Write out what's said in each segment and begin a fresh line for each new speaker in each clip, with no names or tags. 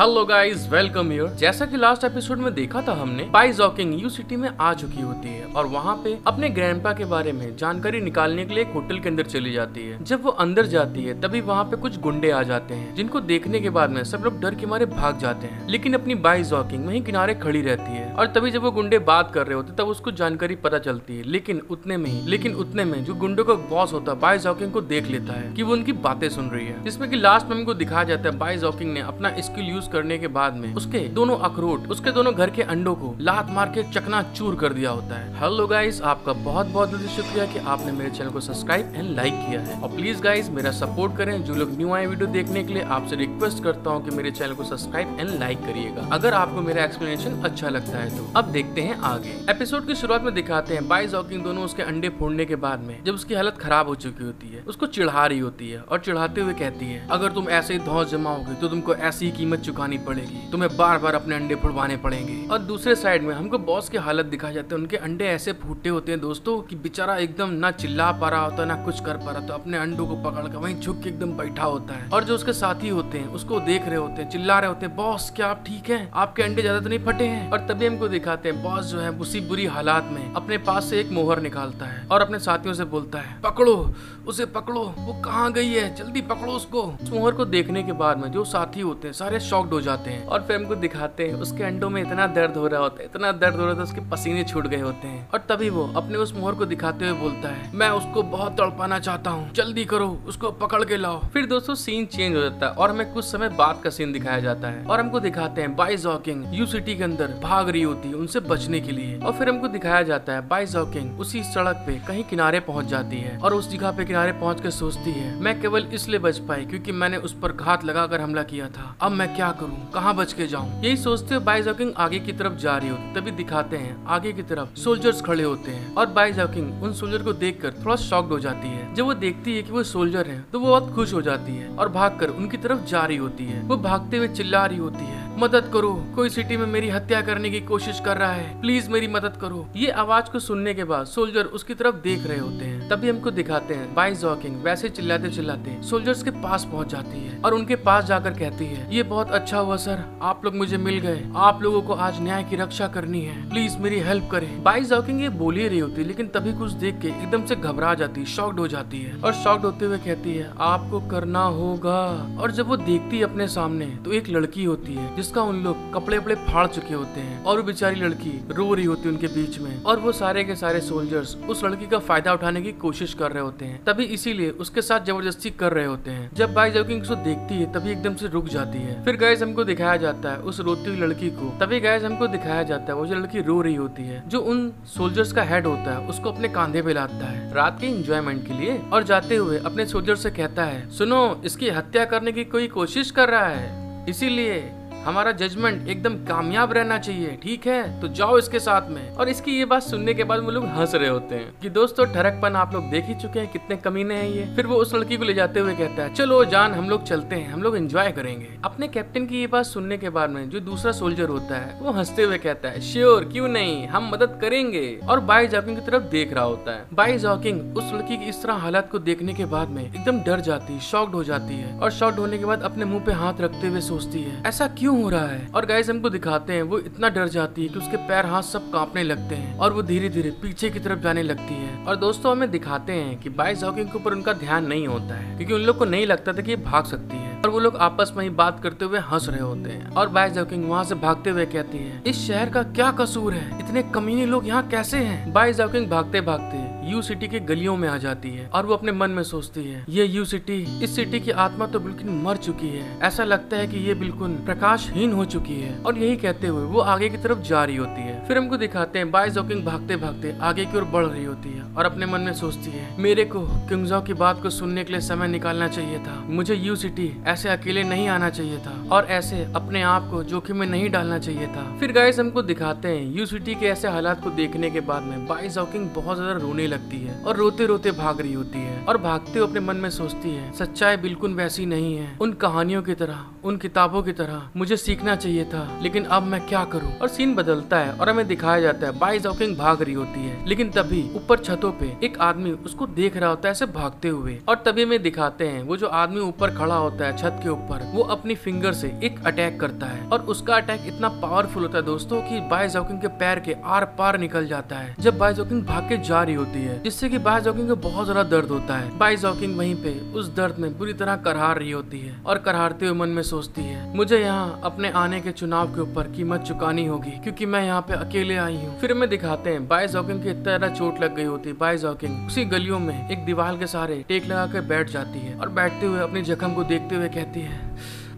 Hello guys welcome here जैसा कि last episode में देखा था हमने पाई जॉकिंग यू सिटी में आ चुकी होती है और वहाँ पे अपने ग्रैंडपा के बारे में जानकारी निकालने के लिए एक होटल के अंदर चली जाती है। जब वो अंदर जाती है, तभी वहाँ पे कुछ गुंडे आ जाते हैं, जिनको देखने के बाद में सब लोग डर के मारे भाग जाते हैं। लेकिन अपनी बाई जॉकिंग वही किनारे खड़ी रहती है और तभी जब वो गुंडे बात कर रहे होते तब उसको जानकारी पता चलती है। लेकिन उतने में ही, लेकिन उतने में जो गुंडों का बॉस होता है बाई जॉकिंग को देख लेता है की वो उनकी बातें सुन रही है। जिसमें की लास्ट में हमको दिखाया जाता है बाई जॉकिंग ने अपना स्किल यूज़ करने के बाद में उसके दोनों अखरोट, उसके दोनों घर के अंडों को लात मार के चकना चूर कर दिया होता है। हेलो गाइस आपका बहुत बहुत दिल शुक्रिया कि आपने मेरे चैनल को सब्सक्राइब एंड लाइक किया है। और प्लीज़ गाइस मेरा सपोर्ट करें। जो लोग न्यू आए वीडियो देखने के लिए, आपसे रिक्वेस्ट करता हूँ कि मेरे चैनल को सब्सक्राइब एंड लाइक करिएगा। अगर आपको मेरा एक्सप्लेनेशन अच्छा लगता है तो अब देखते हैं आगे। एपिसोड की शुरुआत में दिखाते हैं बाई जॉकिंग दोनों उसके अंडे फोड़ने के बाद में, जब उसकी हालत खराब हो चुकी होती है, उसको चिढ़ा रही होती है और चिढ़ाते हुए कहती है, अगर तुम ऐसे ही धौस जमाओगे तो तुमको ऐसी ही कीमत चुकानी पड़ेगी। तुम्हें बार बार अपने अंडे फुड़वाने पड़ेंगे। और दूसरे साइड में हमको बॉस की हालत दिखाई जाती है। उनके अंडे ऐसे फूटे होते हैं दोस्तों कि बेचारा एकदम ना चिल्ला पा रहा होता, ना कुछ कर पा रहा तो अपने अंडों को पकड़ कर वहीं झुक के एकदम बैठा होता है। और जो उसके साथी होते हैं, उसको देख रहे होते हैं, चिल्ला रहे होते हैं बॉस क्या आप ठीक है? आपके अंडे ज़्यादा तो नहीं फटे हैं? और तभी हमको दिखाते हैं बॉस जो है, उसी बुरी हालात में अपने पास से एक मोहर निकालता है और अपने साथियों से बोलता है, पकड़ो, उसे पकड़ो। वो कहाँ गई है? जल्दी पकड़ो उसको। उस मोहर को देखने के बाद में जो साथी होते हैं, सारे शॉक्ड हो जाते हैं और फिर हमको दिखाते हैं। उसके अंडों में इतना दर्द हो रहा होता है, इतना दर्द हो रहा था उसके पसीने छूट गए होते हैं। और तभी वो अपने उस मोहर को दिखाते हुए बोलता है, मैं उसको बहुत तड़पाना चाहता हूँ। जल्दी करो, उसको पकड़ के लाओ। फिर दोस्तों सीन चेंज हो जाता है और हमें कुछ समय बाद का सीन दिखाया जाता है। और हमको दिखाते हैं बाई जॉकिंग यू सिटी के अंदर भाग रही होती है उनसे बचने के लिए। और फिर हमको दिखाया जाता है बाई जॉकिंग उसी सड़क पे कहीं किनारे पहुँच जाती है और उस जगह पे किनारे पहुँच कर सोचती है, मैं केवल इसलिए बच पाई क्योंकि मैंने उस पर घात लगाकर हमला किया था। अब मैं क्या करूँ? कहाँ बच के जाऊँ? यही सोचते हुए बाइजॉकिंग आगे की तरफ़ जा रही होती, तभी दिखाते हैं, आगे की तरफ़ सोल्जर्स खड़े होते हैं। और बाइजॉकिंग उन सोल्जर को देख कर थोड़ा शॉक्ड हो जाती है। जब वो देखती है की वो सोल्जर है तो वो बहुत खुश हो जाती है और भाग कर उनकी तरफ़ जा रही होती है। वो भागते हुए चिल्ला रही होती है। मदद करो। कोई सिटी में मेरी हत्या करने की कोशिश कर रहा है प्लीज़ मेरी मदद करो। ये आवाज़ को सुनने के बाद सोल्जर उसकी तरफ़ देख रहे होते हैं। तभी हमको दिखाते हैं बाई जॉकिंग वैसे चिल्लाते चिल्लाते सोल्जर्स के पास पहुँच जाती है और उनके पास जाकर कहती है, ये बहुत अच्छा हुआ सर, आप लोग मुझे मिल गए। आप लोगों को आज न्याय की रक्षा करनी है। प्लीज़ मेरी हेल्प करें। बाई जॉकिंग ये बोल ही रही होती है, लेकिन तभी कुछ देख के एकदम से घबरा जाती है शॉक्ड हो जाती है और शॉक्ड होते हुए कहती है, आपको करना होगा। और जब वो देखती है अपने सामने तो एक लड़की होती है जिसका उन लोग कपड़े वपड़े फाड़ चुके होते हैं और वो बेचारी लड़की रो रही होती है उनके बीच में और वो सारे के सारे सोल्जर्स उस लड़की का फ़ायदा उठाने की कोशिश कर रहे होते हैं। तभी इसीलिए उसके साथ ज़बरदस्ती कर रहे होते हैं। जब बाई जॉकिंग उसको देखती है, तभी एकदम से रुक जाती है। फिर गैस हमको दिखाया जाता है उस रोती हुई लड़की को। तभी गैस हमको दिखाया जाता है वो जो लड़की रो रही होती है, जो उन सोल्जर्स का हेड होता है, उसको अपने कांधे पे लाता है रात के इंजॉयमेंट के लिए और जाते हुए अपने सोल्जर से कहता है, सुनो, इसकी हत्या करने की कोई कोशिश कर रहा है, इसीलिए हमारा जजमेंट एकदम कामयाब रहना चाहिए, ठीक है? तो जाओ इसके साथ में। और इसकी ये बात सुनने के बाद वो लोग हंस रहे होते हैं कि दोस्तों, ठरकपन आप लोग देख ही चुके हैं, कितने कमीने हैं ये। फिर वो उस लड़की को ले जाते हुए कहता है, चलो जान, हम लोग चलते हैं, हम लोग एंजॉय करेंगे। अपने कैप्टन की ये बात सुनने के बाद में जो दूसरा सोल्जर होता है, वो हँसते हुए कहता है, श्योर, क्यों नहीं? हम मदद करेंगे। और बाई जॉकिंग की तरफ़ देख रहा होता है। बाई जॉकिंग उस लड़की की इस तरह हालात को देखने के बाद में एकदम डर जाती है शॉक्ड हो जाती है। और शॉक्ड होने के बाद अपने मुँह पे हाथ रखते हुए सोचती है, ऐसा क्यों हो रहा है? और गाइस हमको दिखाते हैं, वो इतना डर जाती है कि उसके पैर हाथ सब कांपने लगते हैं और वो धीरे धीरे पीछे की तरफ़ जाने लगती है। और दोस्तों, हमें दिखाते हैं कि बाइस जॉकिंग के ऊपर उनका ध्यान नहीं होता है, क्योंकि उन लोग को नहीं लगता था कि ये भाग सकती है। और वो लोग आपस में ही बात करते हुए हंस रहे होते हैं। और बाइस जॉकिंग वहाँ से भागते हुए कहती है, इस शहर का क्या कसूर है? इतने कमीने लोग यहाँ कैसे है? बाइस जॉकिंग भागते भागते यू सिटी के गलियों में आ जाती है और वो अपने मन में सोचती है, ये यू सिटी इस सिटी की आत्मा तो बिल्कुल मर चुकी है। ऐसा लगता है कि ये बिल्कुल प्रकाशहीन हो चुकी है। और यही कहते हुए वो आगे की तरफ़ जा रही होती है। फिर हमको दिखाते हैं बाई जॉकिंग भागते भागते आगे की ओर बढ़ रही होती है और अपने मन में सोचती है, मेरे को किंगजाओ की बात को सुनने के लिए समय निकालना चाहिए था। मुझे यू सिटी ऐसे अकेले नहीं आना चाहिए था और ऐसे अपने आप को जोखिम में नहीं डालना चाहिए था। फिर गाइस हमको दिखाते हैं यू सिटी के ऐसे हालात को देखने के बाद में बाई जॉकिंग बहुत ज़्यादा रोने लगती है और रोते रोते भाग रही होती है और भागते हुए अपने मन में सोचती है, सच्चाई बिल्कुल वैसी नहीं है। उन कहानियों की तरह, उन किताबों की तरह मुझे सीखना चाहिए था, लेकिन अब मैं क्या करूँ? और सीन बदलता है और हमें दिखाया जाता है, बाई जॉकिंग भाग रही होती है। लेकिन तभी ऊपर छतों पे एक आदमी उसको देख रहा होता है ऐसे भागते हुए। और तभी हमें दिखाते हैं, वो जो आदमी ऊपर खड़ा होता है छत के ऊपर, वो अपनी फिंगर से एक अटैक करता है। और उसका अटैक इतना पावरफुल होता है दोस्तों की बाय जॉकिंग के पैर के आर पार निकल जाता है। जब बाय जॉकिंग भाग के जा रही होती है जिससे कि बाय जॉकिंग को बहुत ज़्यादा दर्द होता है। बाय जॉकिंग वहीं पे उस दर्द में बुरी तरह करहार रही होती है और करहारते हुए मन में सोचती है, मुझे यहाँ अपने आने के चुनाव के ऊपर कीमत चुकानी होगी, क्योंकि मैं यहाँ पे अकेले आई हूँ। फिर हमें दिखाते हैं बाय जॉकिंग की इतना चोट लग गई होती है। बाय जॉकिंग उसी गलियों में एक दीवार के सहारे टेक लगा कर बैठ जाती है और बैठते हुए अपने जख्म को देखते हुए कहती है,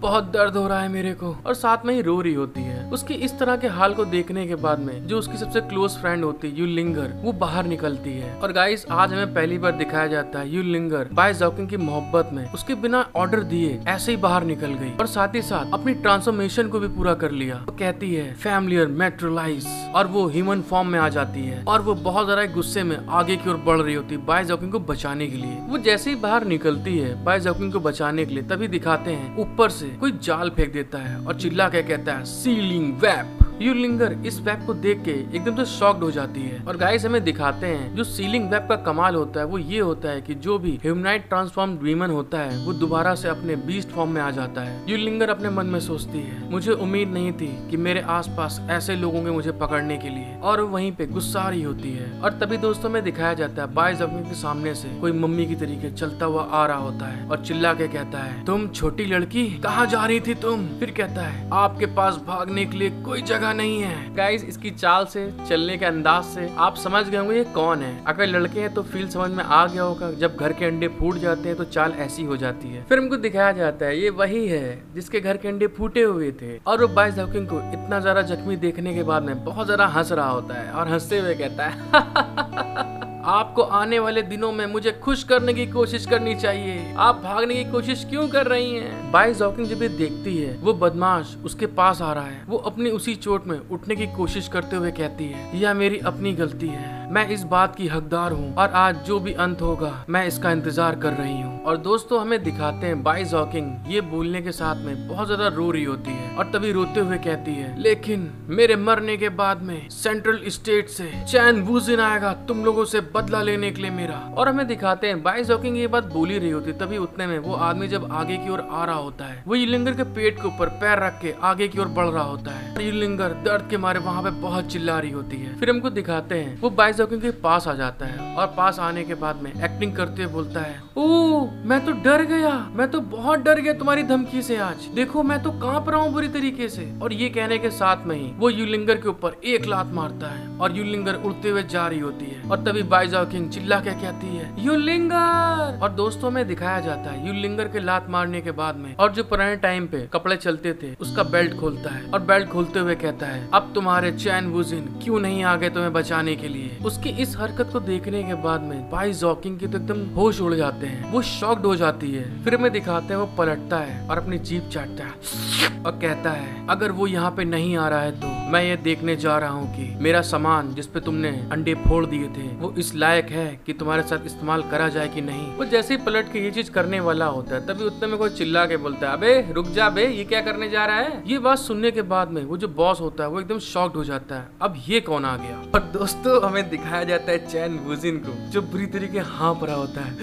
बहुत दर्द हो रहा है मेरे को। और साथ में ही रो रही होती है। उसकी इस तरह के हाल को देखने के बाद में जो उसकी सबसे क्लोज फ्रेंड होती है यू लिंगर वो बाहर निकलती है। और गाइस आज हमें पहली बार दिखाया जाता है यू लिंगर बाय जॉकिंग की मोहब्बत में। उसके बिना ऑर्डर दिए, ऐसे ही बाहर निकल गई। और साथ ही साथ, अपनी ट्रांसफॉर्मेशन को भी पूरा कर लिया। वो कहती है फैमिलियर मेट्रोलाइज और वो ह्यूमन फॉर्म में आ जाती है। और वो बहुत ज़्यादा गुस्से में आगे की ओर बढ़ रही होती है बाय जॉकिंग को बचाने के लिए। वो जैसे ही बाहर निकलती है बाय जॉकिंग को बचाने के लिए, तभी दिखाते हैं, ऊपर से कोई जाल फेंक देता है और चिल्ला के कहता है सीलिंग वेब यू लिंगर इस वेब को देख के एकदम से शॉक्ड हो जाती है। और गाइस हमें दिखाते हैं, जो सीलिंग वेब का कमाल होता है, वो ये होता है कि जो भी ह्यूमनाइट ट्रांसफॉर्म वीमन होता है, वो दोबारा से अपने बीस्ट फॉर्म में आ जाता है। यू लिंगर अपने मन में सोचती है, मुझे उम्मीद नहीं थी कि मेरे आसपास ऐसे लोगों के मुझे पकड़ने के लिए। और वहीं पे गुस्सा रही होती है। और तभी दोस्तों में दिखाया जाता है बाय ज़मीन के सामने से कोई मम्मी की तरीके चलता हुआ आ रहा होता है और चिल्ला के कहता है, तुम छोटी लड़की, कहाँ जा रही थी तुम? फिर कहता है, आपके पास भागने के लिए कोई जगह नहीं है। गाइस इसकी चाल से, चलने के अंदाज से आप समझ गए होंगे ये कौन है। अगर लड़के हैं तो फील समझ में आ गया होगा। जब घर के अंडे फूट जाते हैं तो चाल ऐसी हो जाती है। फिर उनको दिखाया जाता है, ये वही है जिसके घर के अंडे फूटे हुए थे। और वो बाइस हॉकिंग को इतना ज़्यादा जख्मी देखने के बाद में बहुत ज़्यादा हंस रहा होता है और हँसते हुए कहता है आपको आने वाले दिनों में मुझे खुश करने की कोशिश करनी चाहिए। आप भागने की कोशिश क्यों कर रही हैं? बाई जॉकिंग जब ये देखती है, वो बदमाश उसके पास आ रहा है। वो अपनी उसी चोट में उठने की कोशिश करते हुए कहती है, यह मेरी अपनी गलती है। मैं इस बात की हकदार हूँ और आज जो भी अंत होगा, मैं इसका इंतज़ार कर रही हूँ। और दोस्तों, हमें दिखाते हैं बाई जॉकिंग। ये बोलने के साथ में बहुत ज़्यादा रो रही होती है और तभी रोते हुए कहती है, लेकिन मेरे मरने के बाद में सेंट्रल स्टेट से चैन वूजिन आएगा तुम लोगों से बदला लेने के लिए मेरा। और हमें दिखाते हैं, बाई जॉकिंग ये बात बोली रही होती तभी उतने में वो आदमी जब आगे की ओर आ रहा होता है वो युलिंगर के पेट के ऊपर पैर रख के आगे की ओर बढ़ रहा होता है। युलिंगर दर्द के मारे वहाँ पे बहुत चिल्ला रही होती है। फिर हमको दिखाते हैं, वो बाई जॉकिंग के पास आ जाता है और पास आने के बाद में एक्टिंग करते हुए बोलता है। ओ मैं तो डर गया। मैं तो बहुत डर गया तुम्हारी धमकी से आज। देखो, मैं तो काँप रहा हूँ बुरी तरीके से। और ये कहने के साथ में ही वो यूलिंगर के ऊपर एक लात मारता है और युलिंगर उड़ते हुए जा रही होती है और तभी बाइजा किंग चिल्ला क्या कहती है, युलिंगर! और दोस्तों में दिखाया जाता है, युलिंगर के लात मारने के बाद में और जो पुराने टाइम पे कपड़े चलते थे, उसका बेल्ट खोलता है और बेल्ट खोलते हुए कहता है, अब तुम्हारे चैन वुजिन क्यों नहीं आ गए तुम्हें बचाने के लिए? उसकी इस हरकत को देखने के बाद में बाई जॉकिंग की तो एकदम होश उड़ जाते हैं। वो शॉक्ड हो जाती है। फिर हमें दिखाते हैं, वो पलटता है और अपनी जीप चाटता है और कहता है, अगर वो यहाँ पे नहीं आ रहा है तो मैं ये देखने जा रहा हूँ कि मेरा सामान जिस पे तुमने अंडे फोड़ दिए थे, वो इस लायक है कि तुम्हारे साथ इस्तेमाल करा जाए कि नहीं? वो जैसे ही पलट के ये चीज़ करने वाला होता है, तभी उतने में कोई चिल्ला के बोलता है, अबे, रुक जा बे, ये क्या करने जा रहा है? ये बात सुनने के बाद में वो जो बॉस होता है, वो एकदम शॉक्ड हो जाता है, अब ये कौन आ गया? और दोस्तों, हमें दिखाया जाता है चैन वुजिन को, जो बुरी तरीके हाँप रहा होता है।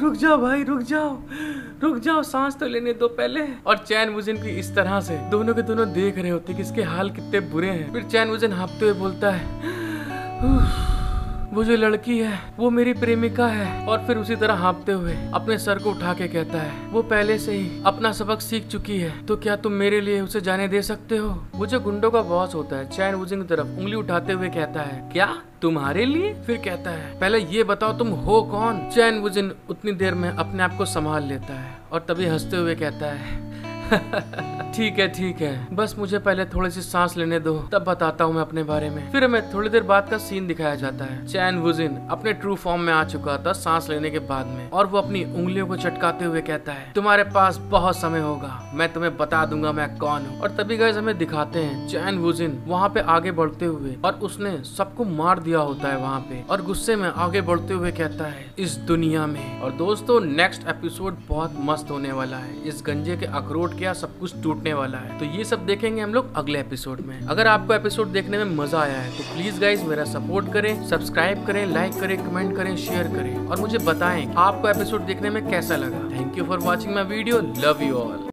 रुक जाओ भाई, रुक जाओ रुक जाओ, सांस तो लेने दो पहले। और चैन वुजिन की इस तरह से, दोनों के दोनों देख रहे होते कि इसके हाल कितने बुरे हैं। फिर चैन वुजिन हाँपते हुए बोलता है वो जो लड़की है, वो मेरी प्रेमिका है और फिर उसी तरह हाँपते हुए अपने सर को उठा के कहता है, वो पहले से ही अपना सबक सीख चुकी है तो क्या तुम मेरे लिए उसे जाने दे सकते हो? वो जो गुंडों का बॉस होता है, चैन वुजिंग की तरफ़ उंगली उठाते हुए कहता है, क्या तुम्हारे लिए? फिर कहता है, पहले ये बताओ तुम हो कौन? चैन वुजिन उतनी देर में अपने आप को संभाल लेता है और तभी हँसते हुए कहता है ठीक है ठीक है। बस मुझे पहले थोड़ी सी सांस लेने दो, तब बताता हूँ मैं अपने बारे में। फिर हमें थोड़ी देर बाद का सीन दिखाया जाता है। चैन वुजिन अपने ट्रू फॉर्म में आ चुका था सांस लेने के बाद में, और वो अपनी उंगलियों को चटकाते हुए कहता है, तुम्हारे पास बहुत समय होगा, मैं तुम्हें बता दूँगा मैं कौन हूँ। और तभी गैस हमें दिखाते हैं, चैन वुजिन वहाँ पे आगे बढ़ते हुए, और उसने सबको मार दिया होता है वहाँ पे, और गुस्से में आगे बढ़ते हुए कहता है, इस दुनिया में। और दोस्तों नेक्स्ट एपिसोड बहुत मस्त होने वाला है। इस गंजे के अखरोट के सब कुछ टूटने वाला है। तो ये सब देखेंगे हम लोग अगले एपिसोड में। अगर आपको एपिसोड देखने में मज़ा आया है तो प्लीज़ गाइज़ मेरा सपोर्ट करें सब्सक्राइब करें लाइक करें कमेंट करें शेयर करें। और मुझे बताएँ आपको एपिसोड देखने में कैसा लगा। Thank you for watching my video love you all